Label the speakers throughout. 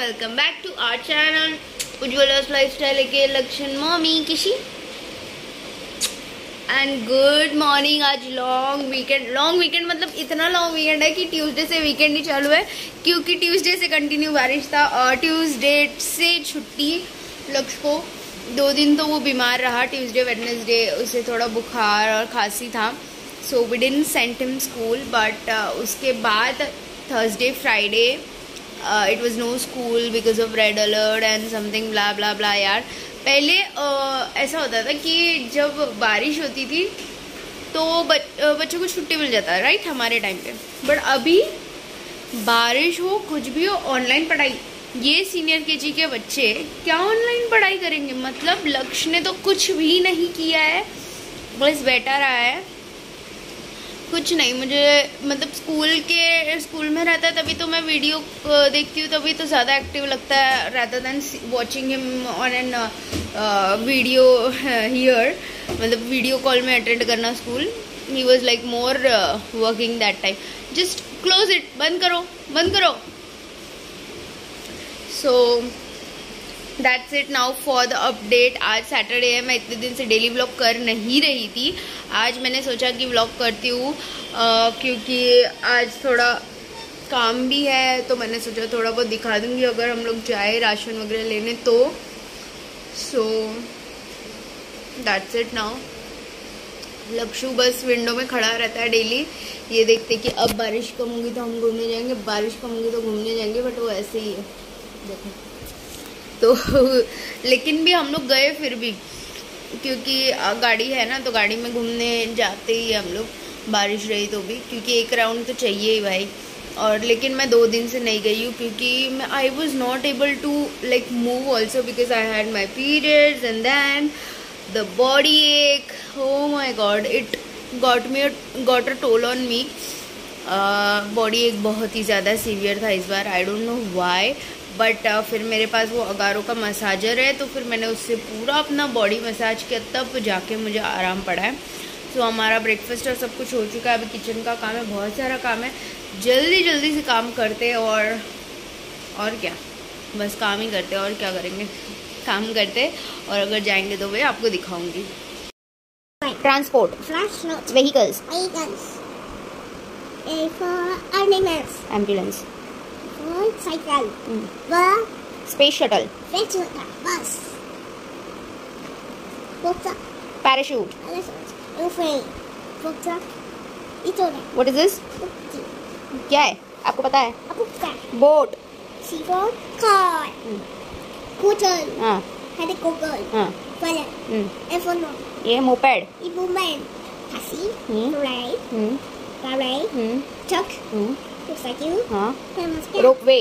Speaker 1: Welcome back to our channel Ujjwala's lifestyle के लक्षण mommy किसी एंड गुड मॉर्निंग आज लॉन्ग वीकेंड लॉन्ग वीकेंड मतलब इतना लॉन्ग वीकेंड है कि ट्यूसडे से वीकेंड ही चालू है, क्योंकि ट्यूसडे से कंटिन्यू बारिश था और ट्यूसडे से छुट्टी लक्ष्य को दो दिन तो वो बीमार रहा। ट्यूसडे वेडनेसडे उसे थोड़ा बुखार और खांसी था। So we didn't sent him school but उसके बाद Thursday Friday it was no school because of red alert and something blah blah blah यार। पहले uh, ऐसा होता था कि जब बारिश होती थी तो बच, uh, बच्चों को छुट्टी मिल जाता है राइट हमारे टाइम पे। बट अभी बारिश हो कुछ भी हो ऑनलाइन पढ़ाई। ये सीनियर के जी के बच्चे क्या ऑनलाइन पढ़ाई करेंगे? मतलब लक्ष्य ने तो कुछ भी नहीं किया है। बस बैठा रहा है। कुछ नहीं, मुझे मतलब स्कूल के स्कूल में रहता है तभी तो मैं वीडियो देखती हूँ, तभी तो ज़्यादा एक्टिव लगता है rather than watching him on an video here मतलब वीडियो कॉल में अटेंड करना school he was like more working that time just close it बंद करो. बंद करो. So that's it now for the update आज सैटरडे है, मैं इतने दिन से डेली व्लॉग कर नहीं रही थी। आज मैंने सोचा कि व्लॉग करती हूँ क्योंकि आज थोड़ा काम भी है तो मैंने सोचा थोड़ा बहुत दिखा दूँगी। अगर हम लोग जाए राशन वगैरह लेने तो। So that's it now Lakshu bus window में खड़ा रहता है डेली ये देखते कि अब बारिश कम होगी तो हम घूमने जाएँगे, बारिश कम होगी तो घूमने जाएँगे बट वो ऐसे ही है। देखो। तो लेकिन भी हम लोग गए फिर भी। क्योंकि गाड़ी है ना तो गाड़ी में घूमने जाते ही हम लोग, बारिश रही तो भी। क्योंकि एक राउंड तो चाहिए ही भाई। और लेकिन मैं दो दिन से नहीं गई हूँ, क्योंकि मैं I was not able to like move also because I had my periods and then the body ache oh my god it got me got a toll on me body ache बहुत ही ज़्यादा severe था इस बार। I don't know why but uh, फिर मेरे पास वो अगारों का massager है तो फिर मैंने उससे पूरा अपना बॉडी मसाज किया तब जाके मुझे आराम पड़ा है। तो हमारा ब्रेकफास्ट और सब कुछ हो चुका है। अभी किचन का काम है बहुत सारा काम है। जल्दी जल्दी से काम करते और और क्या? बस काम ही करते और क्या करेंगे? काम करते और अगर जाएँगे तो वे आपको दिखाऊँगी। Transport vehicles ambulance
Speaker 2: cycle,
Speaker 1: mm.
Speaker 2: bus,
Speaker 1: space shuttle,
Speaker 2: space shuttle, bus, water,
Speaker 1: parachute,
Speaker 2: airplane, water, internet.
Speaker 1: What is this? क्या है आपको पता है
Speaker 2: आपको पता है
Speaker 1: बोट
Speaker 2: सीफोन कार स्कूटर
Speaker 1: हाँ
Speaker 2: हेलीकॉप्टर
Speaker 1: हाँ
Speaker 2: प्लेन एयरफोन
Speaker 1: ये मोपेड
Speaker 2: इबूमैन taxi
Speaker 1: हम्म
Speaker 2: plane
Speaker 1: हम्म
Speaker 2: गाड़ी
Speaker 1: हम्म हम्म हाँ रोपवे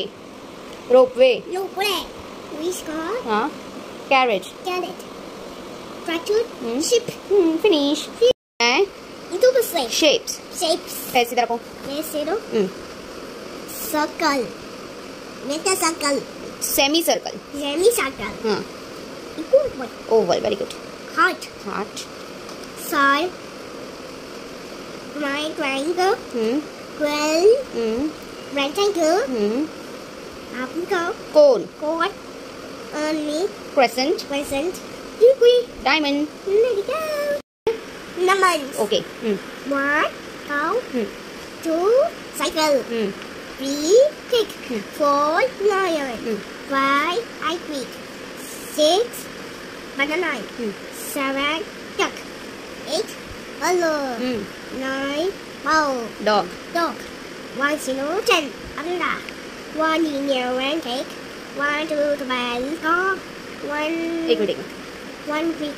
Speaker 1: रोपवे
Speaker 2: race car
Speaker 1: हाँ carriage hmm
Speaker 2: ship
Speaker 1: hmm finish है
Speaker 2: itu besar
Speaker 1: शेप्स
Speaker 2: shapes
Speaker 1: ऐसी तरह को
Speaker 2: Mesero
Speaker 1: hmm
Speaker 2: circle meta circle
Speaker 1: semi circle
Speaker 2: semi circle
Speaker 1: हाँ
Speaker 2: equal one
Speaker 1: oval very good heart
Speaker 2: side right triangle
Speaker 1: hmm
Speaker 2: quail
Speaker 1: ừ.
Speaker 2: rectangle
Speaker 1: ừ.
Speaker 2: à,
Speaker 1: có.
Speaker 2: Cone cone
Speaker 1: early
Speaker 2: crescent. Crescent.
Speaker 1: Diamond.
Speaker 2: There we go numbers
Speaker 1: okay ừ.
Speaker 2: one
Speaker 1: ừ.
Speaker 2: two cycle
Speaker 1: ừ.
Speaker 2: three kick
Speaker 1: ừ.
Speaker 2: four lion
Speaker 1: ừ.
Speaker 2: five I quick six banana
Speaker 1: ừ.
Speaker 2: seven duck eight alo
Speaker 1: ừ.
Speaker 2: nine Màu.
Speaker 1: Dog
Speaker 2: Dog One children Anh là One linear pancake One two bánh có One
Speaker 1: Egg
Speaker 2: One big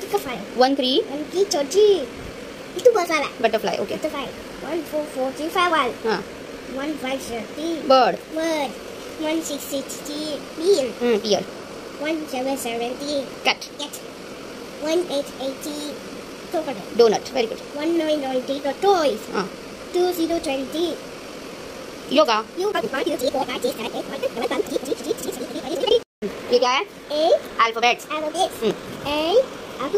Speaker 2: Butterfly
Speaker 1: One three
Speaker 2: One three chochi Itu bahasa lah
Speaker 1: Butterfly okay
Speaker 2: Butterfly One four four three five one
Speaker 1: ha.
Speaker 2: One five thirty
Speaker 1: Bird.
Speaker 2: Bird. One six sixty Beer
Speaker 1: hmm, Beer
Speaker 2: One seven seventy
Speaker 1: Cat
Speaker 2: Cat One eight eighty crocodile.
Speaker 1: Donut.
Speaker 2: Very good. 1990, the toys. Uh. 2020.
Speaker 1: Yoga ये क्या है
Speaker 2: A
Speaker 1: alphabets
Speaker 2: alphabets
Speaker 1: A
Speaker 2: अब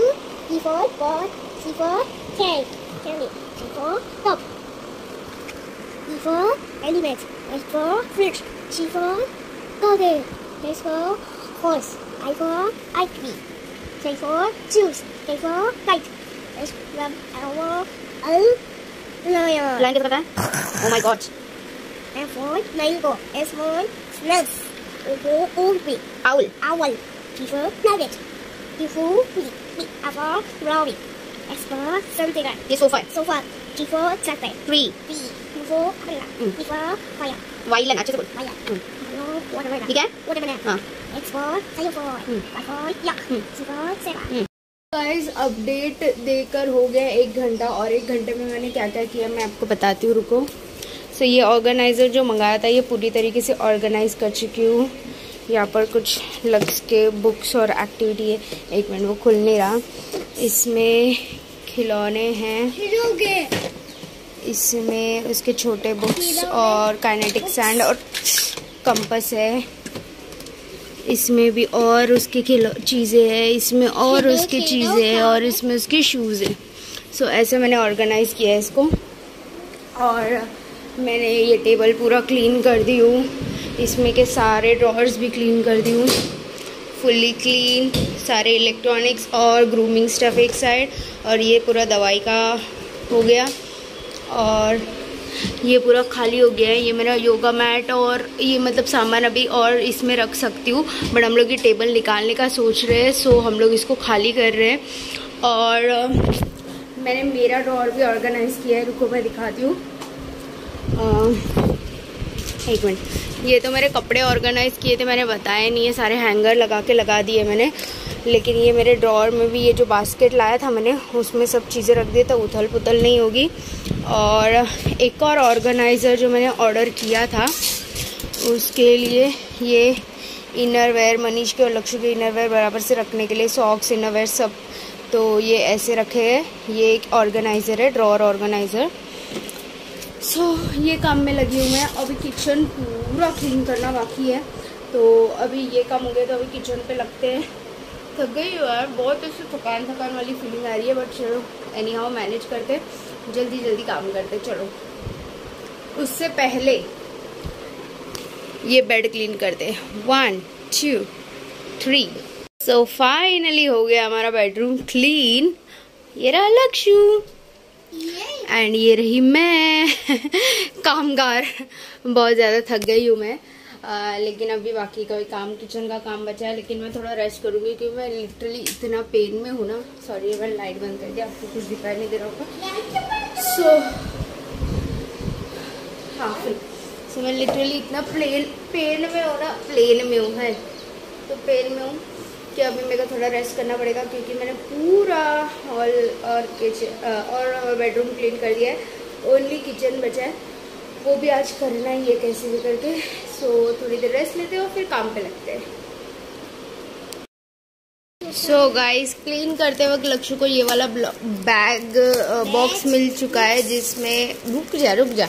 Speaker 2: B for ball C for cat carry C for top E for element S for fridge C for goggle S for horse I for ice cream C for juice C for kite for kite. S for owl. L lion.
Speaker 1: Line कैसे करता है ओ my God
Speaker 2: M for mango. S for nuts. O for orchid.
Speaker 1: Owl
Speaker 2: Owl. T for rabbit. U for bee. B R for rabbit. S for something.
Speaker 1: ये sofa है
Speaker 2: Sofa. T for chocolate.
Speaker 1: Tree
Speaker 2: B. U for umbrella.
Speaker 1: Mm.
Speaker 2: E for fire.
Speaker 1: Violin अच्छे से बोल
Speaker 2: Fire.
Speaker 1: Mm.
Speaker 2: Hello, watermelon.
Speaker 1: ठीक है
Speaker 2: Watermelon.
Speaker 1: हाँ
Speaker 2: X for xylophone.
Speaker 1: Mm.
Speaker 2: Y for yak.
Speaker 1: Mm. Guys update देकर हो गया एक घंटा और एक घंटे में मैंने क्या क्या किया मैं आपको बताती हूँ रुको। सो so, ये ऑर्गेनाइज़र जो मंगाया था ये पूरी तरीके से ऑर्गेनाइज कर चुकी हूँ। यहाँ पर कुछ लग्स के बुक्स और एक्टिविटी है। एक मिनट वो खुल नहीं रहा। इसमें खिलौने हैं। इसमें उसके छोटे बुक्स और काइनेटिक सैंड और कंपस है। इसमें भी और उसके खिलो चीज़ें हैं इसमें और उसकी चीज़ें हैं और इसमें उसके शूज़ हैं। सो ऐसे मैंने ऑर्गेनाइज किया है इसको। और मैंने ये टेबल पूरा क्लीन कर दी हूँ। इसमें के सारे ड्रॉर्स भी क्लीन कर दी हूँ। फुल्ली क्लीन सारे इलेक्ट्रॉनिक्स और ग्रूमिंग स्टफ़ एक साइड और ये पूरा दवाई का हो गया। और ये पूरा खाली हो गया है। ये मेरा योगा मैट और ये मतलब सामान अभी और इसमें रख सकती हूँ। बट हम लोग ये टेबल निकालने का सोच रहे हैं सो हम लोग इसको खाली कर रहे हैं। और मैंने मेरा ड्रॉर भी ऑर्गेनाइज किया है। रुको, मैं दिखाती हूँ। एक मिनट। ये तो मेरे कपड़े ऑर्गेनाइज किए थे, मैंने बताया नहीं है। सारे हैंगर लगा के लगा दिए मैंने। लेकिन ये मेरे ड्रॉर में भी ये जो बास्केट लाया था मैंने, उसमें सब चीज़ें रख दी तो उथल पुथल नहीं होगी। और एक और ऑर्गेनाइज़र जो मैंने ऑर्डर किया था उसके लिए ये इनर वेयर मनीष के और लक्ष्य के इनर वेयर बराबर से रखने के लिए सॉक्स इनर वेयर सब तो ये ऐसे रखे हैं। ये एक ऑर्गेनाइज़र है ड्रॉर ऑर्गेनाइज़र। सो so, ये काम में लगी हूँ मैं। अभी किचन पूरा क्लीन करना बाकी है। तो अभी ये काम हो गया तो अभी किचन पे लगते हैं। थक गई यार बहुत ऐसे थकान थकान वाली फीलिंग आ रही है बट चलो एनी हाउ मैनेज करते जल्दी जल्दी काम करते चलो। उससे पहले ये बेड क्लीन करते one two three so finally हो गया हमारा बेडरूम क्लीन ये रहा लक्ष्य। एंड ये रही मैं। कामगार। बहुत ज़्यादा थक गई हूँ मैं। आ, लेकिन अभी बाकी का भी काम किचन का काम बचा है। लेकिन मैं थोड़ा रेस्ट करूँगी क्योंकि मैं लिटरली इतना पेन में हूँ ना। सॉरी मैं लाइट बंद कर दिया आपको कुछ दिखाई नहीं दे रहा होगा। सो हाँ सो मैं लिटरली इतना प्लेन पेन में हूँ ना प्लेन में हूँ, है। तो पेन में हूँ कि अभी मेरे को थोड़ा रेस्ट करना पड़ेगा क्योंकि मैंने पूरा हॉल और किचन और बेडरूम क्लीन कर दिया है। ओनली किचन बचा है। वो भी आज करना ही है कैसे भी करके। सो थोड़ी देर रेस्ट लेते हैं और फिर काम पे लगते हैं। सो गाइस क्लीन करते वक्त लक्ष्य को ये वाला बैग बॉक्स मिल चुका है जिसमें रुक जा रुक जा।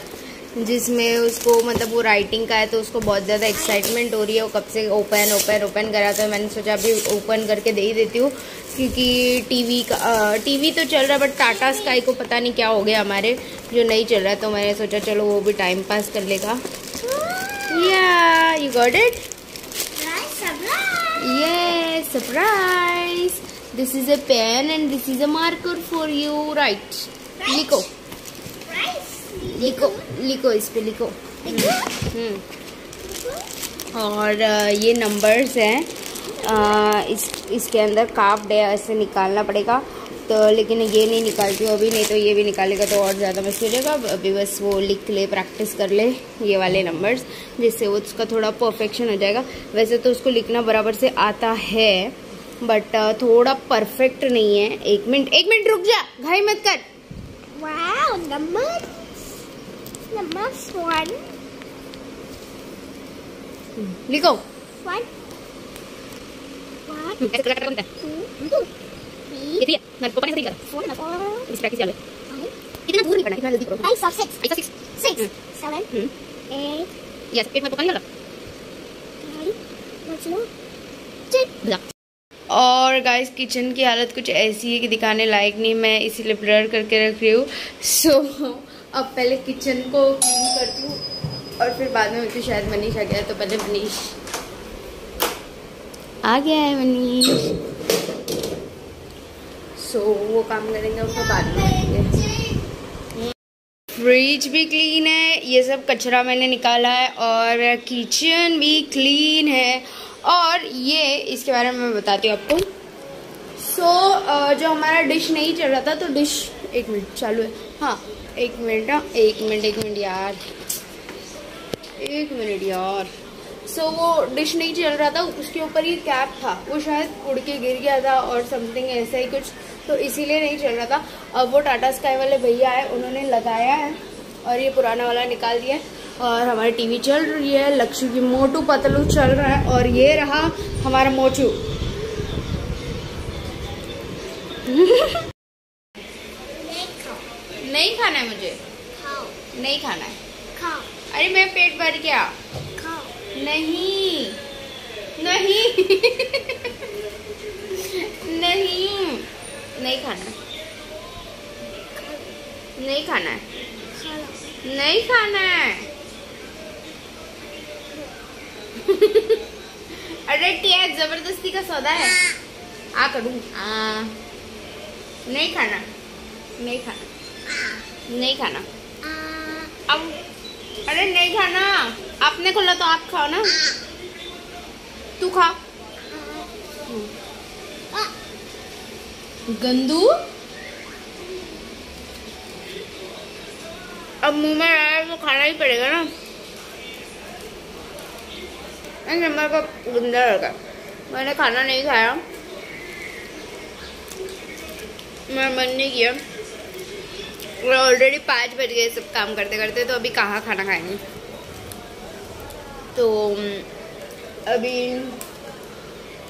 Speaker 1: जिसमें उसको मतलब वो राइटिंग का है तो उसको बहुत ज़्यादा एक्साइटमेंट हो रही है वो कब से ओपन ओपन ओपन करा तो मैंने सोचा अभी ओपन करके दे ही देती हूँ क्योंकि टीवी का टीवी तो चल रहा है बट टाटा स्काई को पता नहीं क्या हो गया हमारे जो नहीं चल रहा तो मैंने सोचा चलो वो भी टाइम पास कर लेगा। या you got it Yes, surprise! This is a pen and this is a marker for you. Right. लिखो लिखो लिखो इस पे लिखो हम्म और अ, ये नंबर्स हैं इस इसके अंदर काफ डे ऐसे निकालना पड़ेगा तो लेकिन ये नहीं निकालती हूँ अभी नहीं तो ये भी निकालेगा तो और ज़्यादा मस्त हो जाएगा। अभी बस वो लिख ले प्रैक्टिस कर ले ये वाले नंबर्स जिससे वो उसका थोड़ा परफेक्शन हो जाएगा। वैसे तो उसको लिखना बराबर से आता है बट थोड़ा परफेक्ट नहीं है। एक मिनट एक मिनट रुक जा घाई मत कर। लिखो।
Speaker 2: One,
Speaker 1: है मैं पापा ने सही करा इस प्रैक्टिस चले
Speaker 2: five,
Speaker 1: कितना दूर कितना जल्दी करो
Speaker 2: five, six, six,
Speaker 1: ऐसा six
Speaker 2: six,
Speaker 1: Hmm.
Speaker 2: seven,
Speaker 1: hmm
Speaker 2: eight,
Speaker 1: yes पेट में लगा. और गाइस किचन की हालत कुछ ऐसी है कि दिखाने लायक नहीं मैं इसीलिए ब्लर करके रख रही हूँ सो so, अब पहले किचन को क्लीन करती हूँ और फिर बाद में मुझे शायद मनीष आ गया तो पहले मनीष आ गया है मनीष सो so, वो काम करेंगे उसको बाद में फ्रिज भी क्लीन है ये सब कचरा मैंने निकाला है और किचन भी क्लीन है। और ये इसके बारे में मैं बताती हूँ आपको। सो so, जो हमारा डिश नहीं चल रहा था तो डिश एक मिनट चालू है। हाँ एक मिनट हाँ एक मिनट एक मिनट यार। एक मिनट यार। सो so, वो डिश नहीं चल रहा था उसके ऊपर ही कैप था। वो शायद उड़ के गिर गया था और समथिंग ऐसा ही कुछ तो इसीलिए नहीं चल रहा था। अब वो टाटा स्काई वाले भैया आए उन्होंने लगाया है और ये पुराना वाला निकाल दिया और हमारी टीवी चल रही है लक्ष्य की मोटू पतलू चल रहा है और ये रहा हमारा मोचू। नहीं खाना है मुझे।
Speaker 2: खाओ।
Speaker 1: नहीं खाना है।
Speaker 2: खाओ।
Speaker 1: अरे मैं पेट भर गया। नहीं। नहीं। नहीं। नहीं खाना। नहीं खाना। है नहीं खाना। है अरे क्या ज़बरदस्ती का सौदा है। आ करूँ। आ। नहीं खाना। नहीं खाना। नहीं खाना। अब अरे नहीं खाना। आपने खोला तो आप खाओ ना। तू खा। गंदू? अब मुँह में आया तो खाना ही पड़ेगा ना। नहीं, मेरे को गंदा लगा। मैंने खाना नहीं खाया। मेरा मन नहीं किया। और ऑलरेडी पाँच बज गए सब काम करते करते तो अभी कहाँ खाना खाएँगे? तो अभी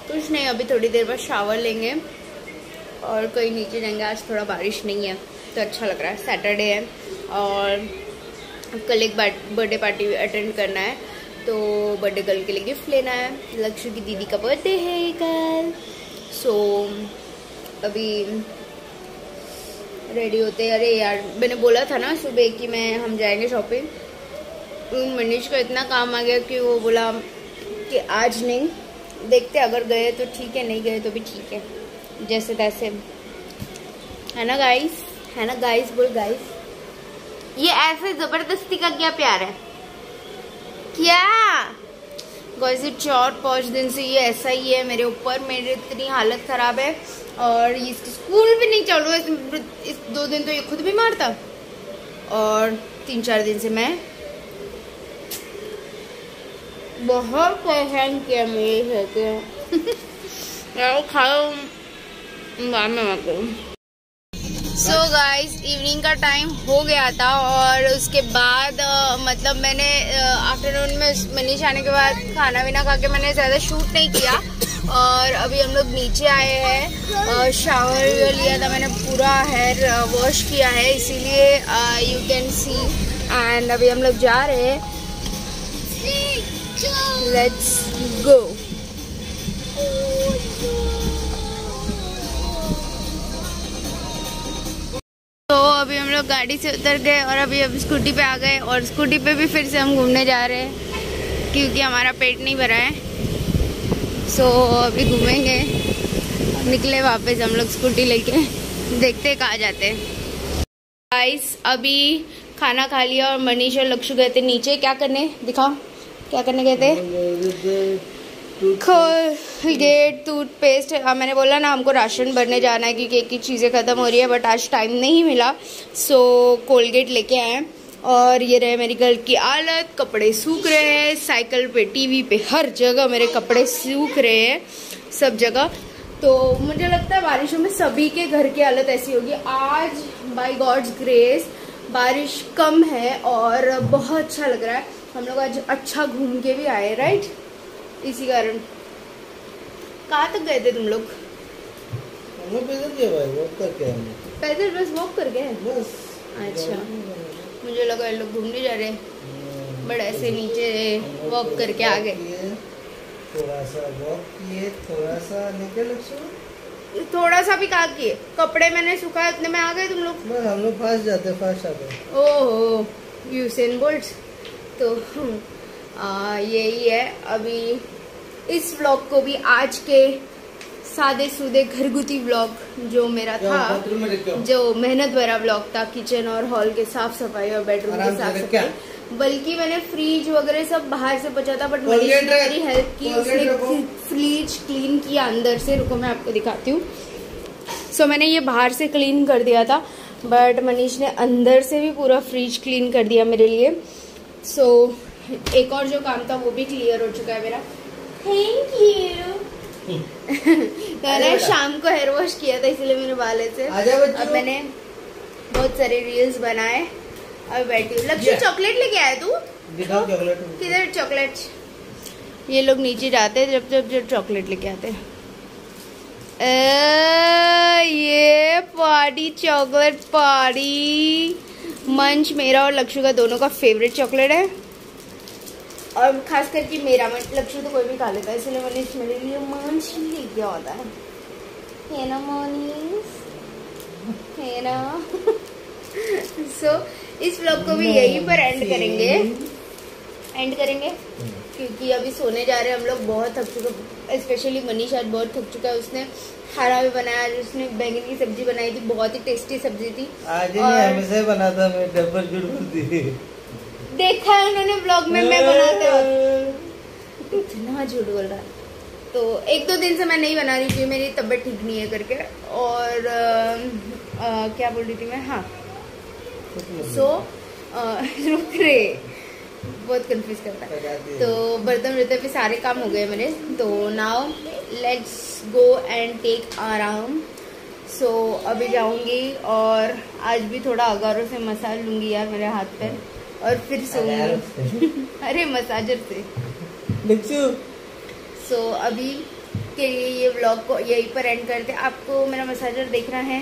Speaker 1: कुछ नहीं, अभी थोड़ी देर बाद शावर लेंगे और कहीं नीचे जाएँगे। आज थोड़ा बारिश नहीं है तो अच्छा लग रहा है। सैटरडे है और कल एक बर्थडे पार्टी अटेंड करना है तो बर्थडे गर्ल के लिए गिफ्ट लेना है। लक्ष्य की दीदी का बर्थडे है कल। सो अभी रेडी होते अरे यार, मैंने बोला था ना सुबह कि मैं, हम जाएँगे शॉपिंग मनीष को इतना काम आ गया कि वो बोला कि आज नहीं, देखते अगर गए तो ठीक है, नहीं गए तो भी ठीक है। जैसे तैसे। है ना गाइस है ना गाइस बोल गाइस ये ऐसे ज़बरदस्ती का क्या प्यार है? क्या? गाइस ये चार पाँच दिन से ये ऐसा ही है मेरे ऊपर मेरी इतनी हालत खराब है। और ये इसकी स्कूल भी नहीं चालू है इस, दो दिन तो ये खुद भी मारता। और तीन चार दिन से मैं बहुत परेशान किया मेरे से यार खाओ बाद में मत करूँ। सो गाइस इवनिंग का टाइम हो गया था और उसके बाद अ, मतलब मैंने आफ्टरनून में मनीष आने के बाद खाना वाना खा के मैंने ज़्यादा शूट नहीं किया और अभी हम लोग नीचे आए हैं और शावर लिया था मैंने पूरा हेयर वॉश किया है इसीलिए यू कैन सी एंड अभी हम लोग जा रहे हैं। लेट्स गो लोग गाड़ी से उतर गए और अभी अब स्कूटी पे आ गए और स्कूटी पे भी फिर से हम घूमने जा रहे हैं, क्योंकि हमारा पेट नहीं भरा है। सो अभी घूमेंगे। निकले वापस हम लोग स्कूटी लेके। देखते कहाँ जाते हैं। अभी खाना खा लिया और मनीष और लक्षु गए थे नीचे। क्या करने? दिखाओ। क्या करने गए थे? कोलगेट टूथपेस्ट हाँ मैंने बोला ना, हमको राशन भरने जाना है क्योंकि एक ही चीज़ें ख़त्म हो रही है बट आज टाइम नहीं मिला। सो कोलगेट लेके आए और ये रहे मेरी घर की हालत कपड़े सूख रहे हैं साइकिल पे टीवी पे, हर जगह मेरे कपड़े सूख रहे हैं, सब जगह। तो मुझे लगता है बारिशों में सभी के घर की हालत ऐसी होगी। आज बाय गॉड्स ग्रेस बारिश कम है और बहुत अच्छा लग रहा है। हम लोग आज अच्छा घूम के भी आए राइट इसी कारण। कहाँ तक गए थे तुम लोग?
Speaker 3: हम लोग पैदल गए भाई वॉक करके हमने।
Speaker 1: पैदल बस वॉक कर गए
Speaker 3: बस।
Speaker 1: अच्छा। मुझे लगा ये लोग घूमने जा रहे हैं। बट ऐसे नीचे वॉक करके आ गए
Speaker 3: थोड़ा सा वॉक किए थोड़ा सा निकल
Speaker 1: थोड़ा सा भी कहा किए? कपड़े मैंने सुखाए उतने में आ गए तुम लोग?
Speaker 3: बस हम लोग फास्ट जाते फास्ट आते
Speaker 1: ओहो यूसेन बोल्ट तो आ, यही है। अभी इस व्लॉग को भी आज के सादे सूदे घरगुती व्लॉग जो मेरा था। जो मेहनत भरा व्लॉग था किचन और हॉल के साफ़ सफ़ाई और बेडरूम की साफ़ सफ़ाई। बल्कि मैंने फ्रिज वगैरह सब बाहर से बचा था बट मनीष ने मेरी हेल्प की उसने। फ्रिज क्लीन किया अंदर से। रुको मैं आपको दिखाती हूँ। सो मैंने ये बाहर से क्लीन कर दिया था बट मनीष ने अंदर से भी पूरा फ्रिज क्लीन कर दिया मेरे लिए। सो एक और जो काम था वो भी क्लियर हो चुका है मेरा। थैंक यू मैंने शाम को हेयर वॉश किया था इसलिए मेरे बाल ऐसे। अब मैंने बहुत सारे रील्स बनाए अब बैठी हूँ। लक्ष्य चॉकलेट लेके आया तू?
Speaker 3: चॉकलेट
Speaker 1: किधर चॉकलेट ये लोग नीचे जाते हैं जब जब जब चॉकलेट लेके आते हैं। ये पार्टी चॉकलेट पार्टी मंच मेरा और लक्ष्य का दोनों का फेवरेट चॉकलेट है। और खास करके मेरा मन- लक्ष्य तो कोई भी खा लेता है इसलिए मैंने मेरे लिए मंच लेके आता है। है ना मोनीस? है ना? सो इस व्लॉग को भी यहीं पर एंड करेंगे। एंड करेंगे? क्योंकि अभी सोने जा रहे हैं हम लोग बहुत थक चुके स्पेशली मनीष आज बहुत थक चुका है उसने खाना भी बनाया आज उसने बैंगन की सब्ज़ी बनाई थी बहुत ही टेस्टी सब्ज़ी थी।
Speaker 3: आज
Speaker 1: और-
Speaker 3: हमेशा ही बनाता मैं डबल बोलती
Speaker 1: देखा है उन्होंने ब्लॉग में मैं बनाते वक्त। इतना झूठ बोल रहा है। तो एक दो दिन से मैं नहीं बना रही थी मेरी तबीयत ठीक नहीं है करके। और अ, अ, क्या बोल रही थी मैं? हाँ। सो रुक रे। बहुत कंफ्यूज करता है। तो बर्तन वर्तन पे सारे काम हो गए मेरे। तो now let's go and take आराम सो अभी जाऊँगी और आज भी थोड़ा अगारों से मसाज लूँगी यार मेरे हाथ पर और फिर सोऊँगी अरे मसाजर से। सो अभी के लिए ये व्लॉग को यहीं पर एंड करते आपको मेरा मसाजर देखना है?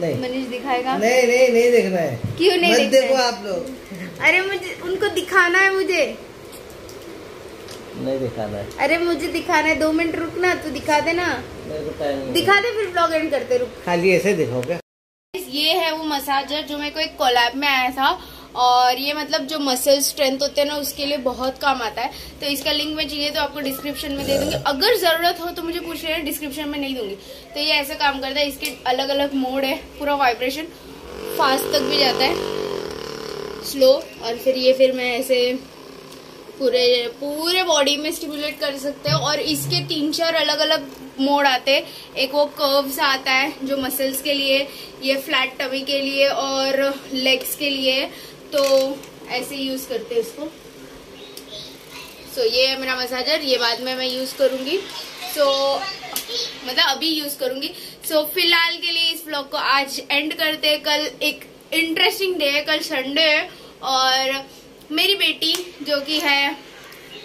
Speaker 3: नहीं।
Speaker 1: मनीष दिखाएगा?
Speaker 3: नहीं नहीं नहीं देखना है।
Speaker 1: क्यों नहीं देखना
Speaker 3: देखो आप लोग।
Speaker 1: अरे मुझे उनको दिखाना है मुझे।
Speaker 3: नहीं दिखाना है।
Speaker 1: अरे मुझे दिखाना है। दो मिनट रुकना तू दिखा दे ना
Speaker 3: मेरे को टाइम नहीं।
Speaker 1: दिखा दे फिर ब्लॉग एंड करते रुक।
Speaker 3: खाली ऐसे दिखाओगे?
Speaker 1: ये है वो मसाजर जो मेरे को एक कोलैब में आया था। और ये मतलब जो मसल स्ट्रेंथ होते हैं ना, उसके लिए बहुत काम आता है। तो इसका लिंक मैं चाहिए तो आपको डिस्क्रिप्शन में दे दूँगी। अगर ज़रूरत हो तो मुझे पूछ लेना डिस्क्रिप्शन में नहीं दूँगी। तो ये ऐसा काम करता है, इसके अलग अलग मोड है, पूरा वाइब्रेशन फास्ट तक भी जाता है। स्लो और फिर ये फिर मैं ऐसे पूरे पूरे बॉडी में स्टिमुलेट कर सकते हो। और इसके तीन चार अलग अलग मोड आते हैं। एक वो कर्व्स आता है, जो मसल्स के लिए, ये फ्लैट टमी के लिए और लेग्स के लिए। तो ऐसे यूज़ करते हैं इसको सो so, ये है मेरा मसाजर ये बाद में मैं यूज़ करूँगी। सो so, मतलब अभी यूज़ करूँगी। सो so, फ़िलहाल के लिए इस ब्लॉग को आज एंड करते हैं। कल एक इंटरेस्टिंग डे है कल संडे है। और मेरी बेटी जो कि है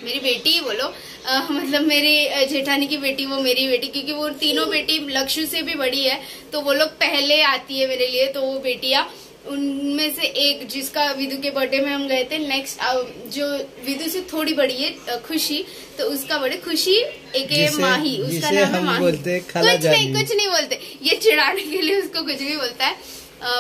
Speaker 1: मेरी बेटी ही बोलो अ, मतलब मेरी जेठानी की बेटी वो मेरी बेटी क्योंकि वो तीनों बेटी लक्ष्य से भी बड़ी है। तो वो लोग पहले आती है मेरे लिए तो वो बेटियाँ उनमें से एक जिसका विदु के बर्थडे में हम गए थे नेक्स्ट जो विदु से थोड़ी बड़ी है खुशी तो उसका बर्थडे खुशी एक माही उसका नाम है माही।
Speaker 3: बोलते खाला
Speaker 1: कुछ नहीं कुछ नहीं बोलते। ये चिढ़ाने के लिए उसको कुछ भी बोलता है।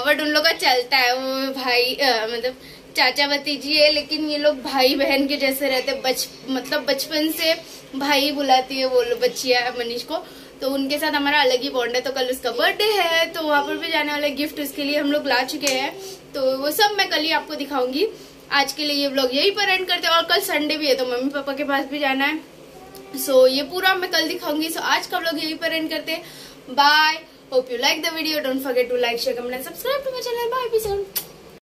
Speaker 1: बट उन लोग का चलता है वो भाई अ, मतलब चाचा भतीजी है लेकिन ये लोग भाई बहन के जैसे रहते बच मतलब बचपन से भाई बुलाती है वो लोग बच्चिया मनीष को। तो उनके साथ हमारा अलग ही बॉन्ड है। तो कल उसका बर्थडे है तो वहाँ पर भी जाने वाले गिफ्ट उसके लिए हम लोग ला चुके हैं। तो वो सब मैं कल ही आपको दिखाऊँगी। आज के लिए ये ब्लॉग यही पर एंड करते हैं और कल संडे भी है तो मम्मी पापा के पास भी जाना है। सो so, ये पूरा मैं कल दिखाऊँगी। सो so, आज का ब्लॉग यही पर एंड करते हैं। Bye hope you like the video don't forget to like share comment subscribe to my channel bye peace